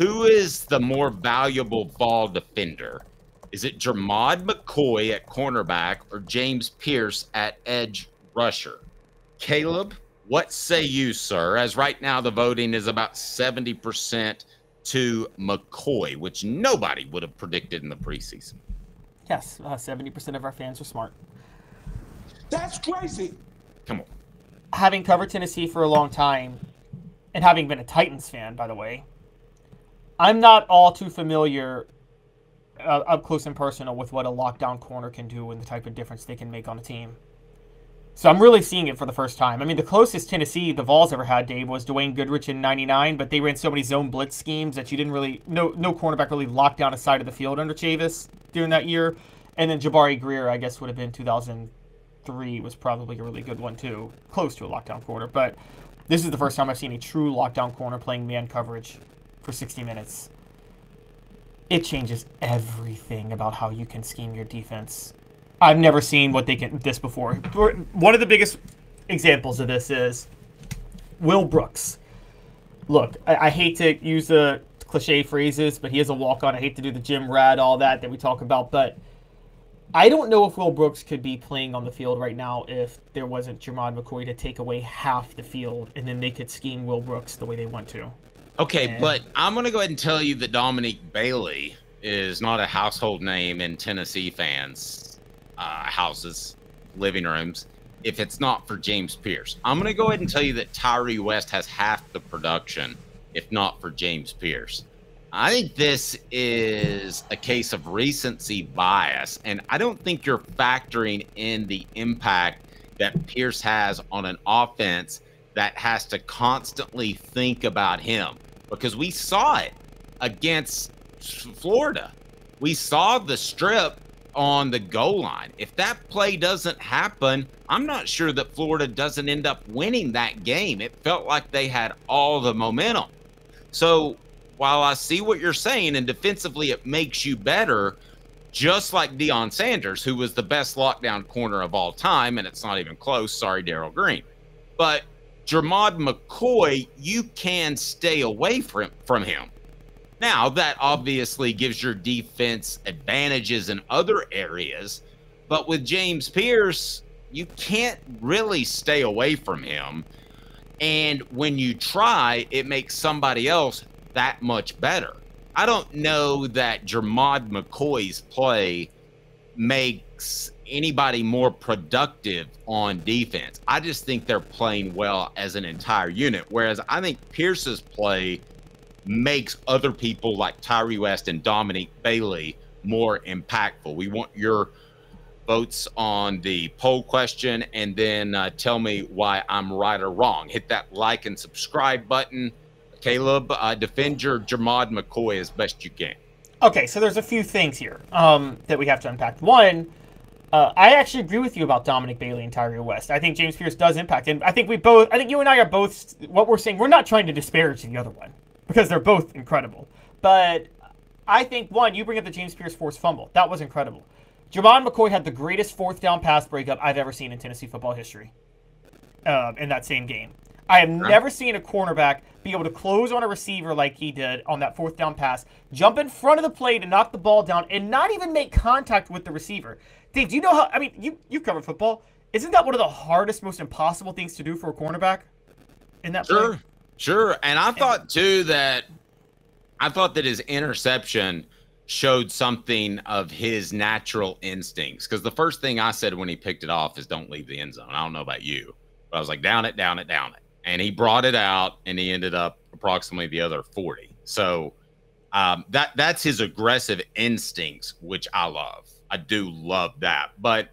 Who is the more valuable Vol defender? Is it Jermod McCoy at cornerback or James Pearce at edge rusher? Caleb, what say you, sir? As right now the voting is about 70% to McCoy, which nobody would have predicted in the preseason. Yes, uh, 70% of our fans are smart. That's crazy. Come on. Having covered Tennessee for a long time, and having been a Titans fan, by the way, I'm not all too familiar uh, up close and personal with what a lockdown corner can do and the type of difference they can make on a team. So I'm really seeing it for the first time. I mean, the closest Tennessee the Vols ever had, Dave, was Dwayne Goodrich in '99, but they ran so many zone blitz schemes that you didn't really no no cornerback really locked down a side of the field under Chavis during that year. And then Jabari Greer, I guess, would have been 2003 was probably a really good one too, close to a lockdown corner. But this is the first time I've seen a true lockdown corner playing man coverage for 60 minutes. It changes everything about how you can scheme your defense I've never seen what they can this before. One of the biggest examples of this is Will Brooks. Look, I, I hate to use the cliche phrases, but he is a walk on. I hate to do the Jim Rad, all that that we talk about, but I don't know if Will Brooks could be playing on the field right now if there wasn't Jermod McCoy to take away half the field and then they could scheme Will Brooks the way they want to. Okay, and... but I'm going to go ahead and tell you that Dominic Bailey is not a household name in Tennessee fans uh, houses, living rooms, if it's not for James Pearce. I'm going to go ahead and tell you that Tyre West has half the production, if not for James Pearce. I think this is a case of recency bias, and I don't think you're factoring in the impact that Pearce has on an offense that has to constantly think about him because we saw it against Florida. We saw the strip on the goal line. If that play doesn't happen, I'm not sure that Florida doesn't end up winning that game. It felt like they had all the momentum. So while I see what you're saying and defensively it makes you better, just like Deion Sanders, who was the best lockdown corner of all time, and it's not even close. Sorry, Darrell Green. But Jermod McCoy, you can stay away from, from him. Now, that obviously gives your defense advantages in other areas, but with James Pearce, you can't really stay away from him. And when you try, it makes somebody else that much better. I don't know that Jermod McCoy's play makes anybody more productive on defense. I just think they're playing well as an entire unit. Whereas I think Pearce's play makes other people like Tyre West and Dominic Bailey more impactful. We want your votes on the poll question and then uh, tell me why I'm right or wrong. Hit that like and subscribe button. Caleb, uh, defend your Jermod McCoy as best you can. Okay, so there's a few things here um, that we have to unpack. One, uh, I actually agree with you about Dominic Bailey and Tyre West. I think James Pearce does impact, and I think we both. I think you and I are both. What we're saying, we're not trying to disparage the other one because they're both incredible. But I think one, you bring up the James Pearce forced fumble. That was incredible. Jermod McCoy had the greatest fourth down pass breakup I've ever seen in Tennessee football history. Uh, in that same game, I have never seen a cornerback be able to close on a receiver like he did on that fourth down pass, jump in front of the play to knock the ball down, and not even make contact with the receiver. Dave, do you know how? I mean, you you've covered football. Isn't that one of the hardest, most impossible things to do for a cornerback? In that sure. play? Sure. And I thought too that I thought that his interception showed something of his natural instincts. Because the first thing I said when he picked it off is don't leave the end zone. I don't know about you. But I was like, down it, down it, down it. And he brought it out and he ended up approximately the other 40. So um, that that's his aggressive instincts, which I love. I do love that. But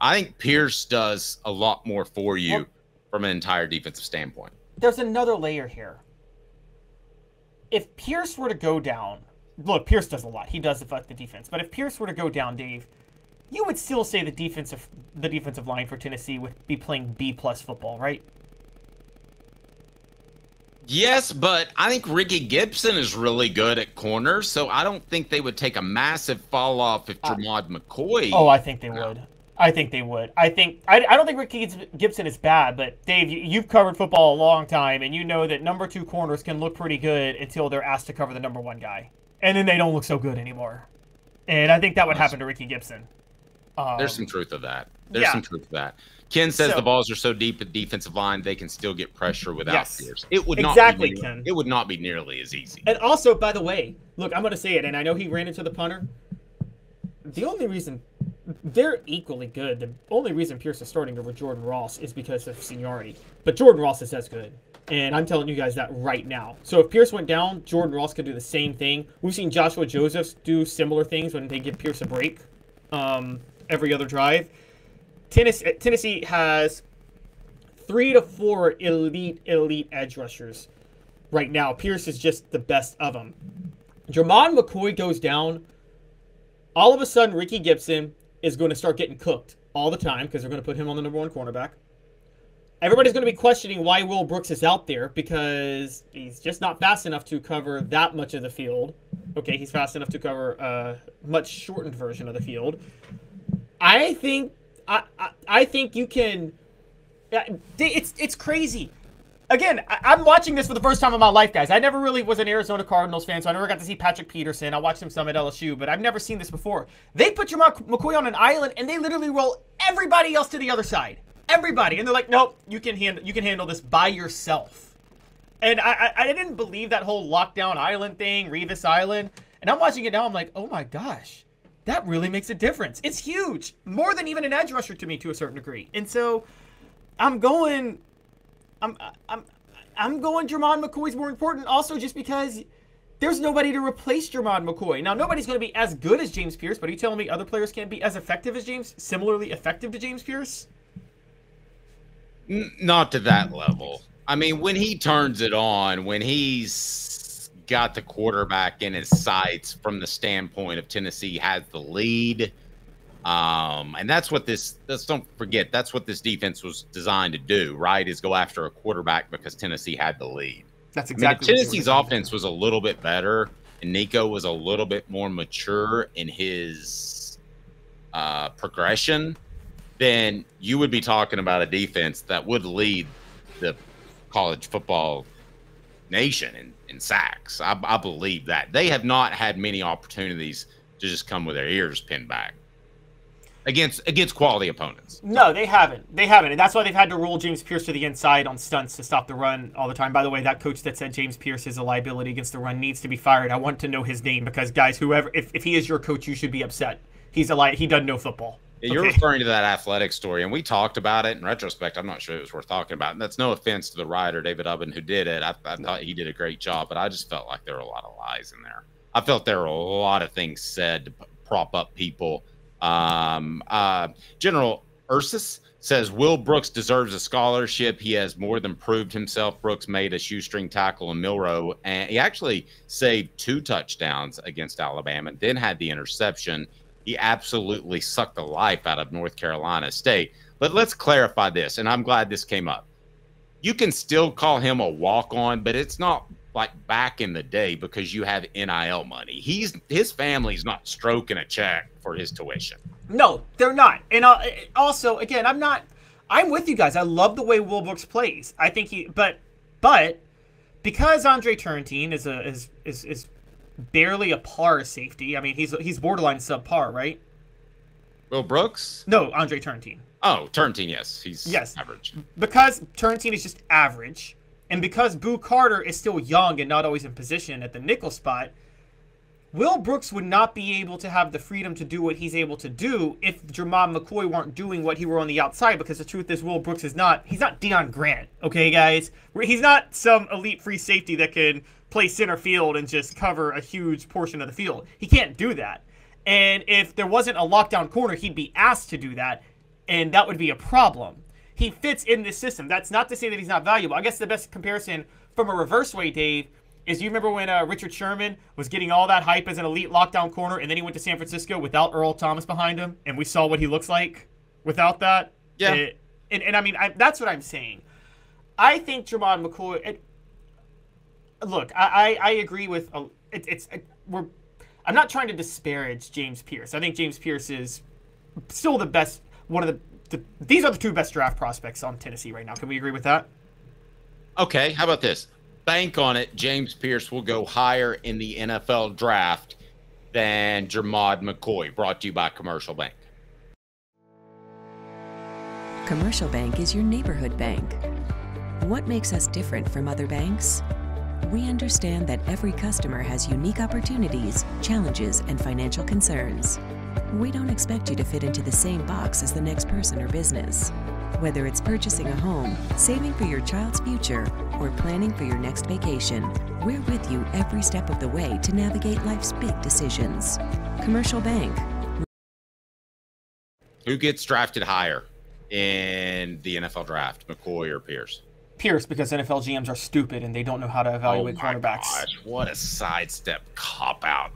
I think Pearce does a lot more for you well, from an entire defensive standpoint there's another layer here. If Pearce were to go down, look, Pearce does a lot. He does affect the defense. But if Pearce were to go down, Dave, you would still say the defensive the defensive line for Tennessee would be playing B plus football, right? Yes, but I think Rickey Gibson is really good at corners, so I don't think they would take a massive fall off if uh, McCoy. Oh, I think they would. I think they would. I think I, I don't think Rickey Gibson is bad, but Dave, you, you've covered football a long time, and you know that number two corners can look pretty good until they're asked to cover the number one guy, and then they don't look so good anymore. And I think that would happen to Rickey Gibson. Um, There's some truth of that. There's yeah. some truth to that. Ken says so, the Vols are so deep at defensive line they can still get pressure without yes, Pearce. It would not exactly, be nearly, Ken. It would not be nearly as easy. And also, by the way, look, I'm going to say it, and I know he ran into the punter. The only reason they're equally good. The only reason Pearce is starting over Jordan Ross is because of seniority. But Jordan Ross is as good. And I'm telling you guys that right now. So if Pearce went down, Jordan Ross could do the same thing. We've seen Joshua Josephs do similar things when they give Pearce a break um, every other drive. Tennessee, uh, Tennessee has three to four elite, elite edge rushers right now. Pearce is just the best of them. Jermod McCoy goes down. All of a sudden, Rickey Gibson is going to start getting cooked all the time because they're going to put him on the number one cornerback. Everybody's going to be questioning why Will Brooks is out there because he's just not fast enough to cover that much of the field. Okay, he's fast enough to cover a much shortened version of the field. I think I, I, I think you can. Uh, it's it's crazy again, I, am watching this for the first time in my life, guys. I never really was an Arizona Cardinals fan, so I never got to see Patrick Peterson. I watched him some at LSU, but I've never seen this before. They put Jermod McCoy on an island, and they literally roll everybody else to the other side. Everybody, and they're like, "Nope, you can handle you can handle this by yourself." And I, I, I didn't believe that whole lockdown island thing, Revis Island. And I'm watching it now. I'm like, "Oh my gosh." That really makes a difference. It's huge. More than even an edge rusher to me to a certain degree. And so I'm going I'm I'm I'm going Jermod McCoy's more important also just because there's nobody to replace Jermod McCoy. Now nobody's going to be as good as James Pearce, but are you telling me other players can't be as effective as James, similarly effective to James Pearce? Not to that level. I mean, when he turns it on, when he's got the quarterback in his sights from the standpoint of Tennessee has the lead, um, and that's what this, let's don't forget, that's what this defense was designed to do, right? Is go after a quarterback because Tennessee had the lead. That's exactly I mean, Tennessee's offense was a little bit better, and Nico was a little bit more mature in his uh, progression, then you would be talking about a defense that would lead the college football nation in, in sacks. I, I believe that. They have not had many opportunities to just come with their ears pinned back against against quality opponents. No, they haven't. They haven't, and that's why they've had to roll James Pearce to the inside on stunts to stop the run all the time. By the way, that coach that said James Pearce is a liability against the run needs to be fired. I want to know his name because guys, whoever if, if he is your coach, you should be upset. He's a li- he doesn't know football. You're okay. referring to that athletic story, and we talked about it in retrospect. I'm not sure it was worth talking about. And that's no offense to the writer, David Ubben, who did it. I, I thought he did a great job, but I just felt like there were a lot of lies in there. I felt there were a lot of things said to prop up people um, uh, General Ursus says Will Brooks deserves a scholarship. He has more than proved himself. Brooks made a shoestring tackle in Milroe, and he actually saved two touchdowns against Alabama. And then had the interception. He absolutely sucked the life out of North Carolina State. But let's clarify this, and I'm glad this came up. You can still call him a walk on, but it's not like back in the day because you have NIL money. He's his family's not stroking a check for his tuition. No, they're not. And uh, also, again, I'm not. I'm with you guys. I love the way Will Brooks plays. I think he, but, but, because Andre Turrentine is a is is is barely a par safety. I mean, he's he's borderline subpar, right? Will Brooks? No, Andre Turrentine. Oh, Turrentine, yes, he's yes average. Because Turrentine is just average, and because Boo Carter is still young and not always in position at the nickel spot, Will Brooks would not be able to have the freedom to do what he's able to do if Jermod McCoy weren't doing what he were on the outside. Because the truth is, Will Brooks is not, he's not Deon Grant, okay, guys? He's not some elite free safety that can play center field and just cover a huge portion of the field. He can't do that. And if there wasn't a lockdown corner, he'd be asked to do that, and that would be a problem he fits in this system. That's not to say that he's not valuable. I guess the best comparison from a reverse way, Dave, is you remember when uh, Richard Sherman was getting all that hype as an elite lockdown corner, and then he went to San Francisco without Earl Thomas behind him, and we saw what he looks like without that. Yeah. It, and, and I mean, I, that's what I'm saying. I think Jermod McCoy. It, look, I, I, I agree with uh, it, it's it, we're. I'm not trying to disparage James Pearce. I think James Pearce is still the best one of the, the these are the two best draft prospects on Tennessee right now. Can we agree with that? Okay, how about this? Bank on it. James Pearce will go higher in the NFL draft than Jermod McCoy. Brought to you by Commercial Bank. Commercial Bank is your neighborhood bank. What makes us different from other banks? We understand that every customer has unique opportunities, challenges, and financial concerns. We don't expect you to fit into the same box as the next person or business. Whether it's purchasing a home, saving for your child's future, or planning for your next vacation, we're with you every step of the way to navigate life's big decisions. Commercial Bank. Who gets drafted higher in the NFL draft, McCoy or Pearce? Pearce, because NFL GMs are stupid and they don't know how to evaluate oh my cornerbacks. Gosh, what a sidestep cop out.